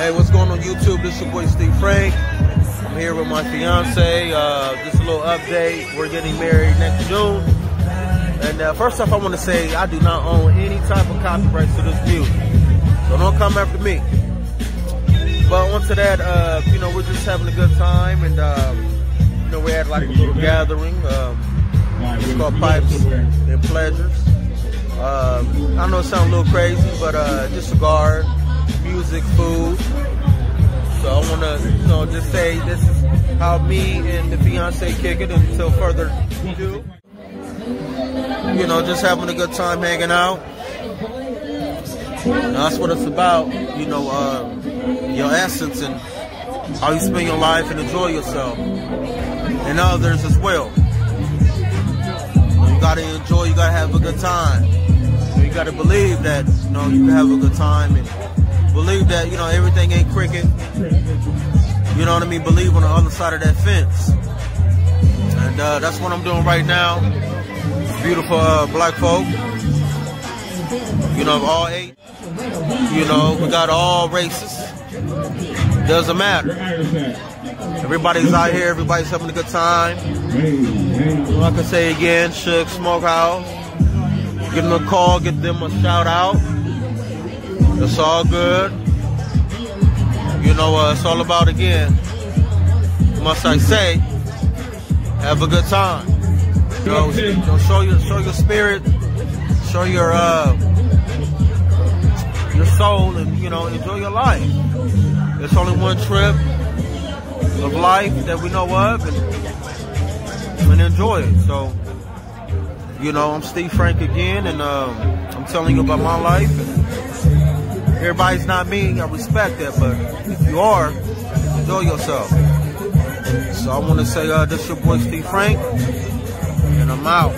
Hey, what's going on YouTube? This is your boy Steve Frank. I'm here with my fiance. Uh, just a little update. We're getting married next June. And uh, first off, I want to say I do not own any type of copyrights to this music. So don't come after me. But onto that, uh, you know, we're just having a good time. And, um, you know, we had like a little gathering. Um, it's called Pipes and Pleasures. Um, I know it sounds a little crazy, but uh, just cigar, music, food. So I want to, you know, just say this is how me and the fiance kick it until further ado. You know, just having a good time hanging out. that's what it's about. You know, uh, your essence and how you spend your life and enjoy yourself and others as well You gotta enjoy, you gotta have a good time. You gotta believe that, you know, you can have a good time and believe that, you know, everything ain't cricket. You know what I mean? Believe on the other side of that fence. And uh, that's what I'm doing right now. Beautiful uh, black folk. You know, all eight. You know, we got all races. Doesn't matter. Everybody's out here. Everybody's having a good time. Like I say again, Suge's Smokehouse. Give them a call. Get them a shout out. It's all good. You know, uh, it's all about again. Must I say, have a good time. You know, you know show your show your spirit, show your uh, your soul, and you know, enjoy your life. It's only one trip of life that we know of and, and enjoy it. So, you know, I'm Steve Frank again, and um, I'm telling you about my life. And everybody's not me, I respect that, but if you are, enjoy yourself. So I want to say uh, this is your boy Steve Frank, and I'm out.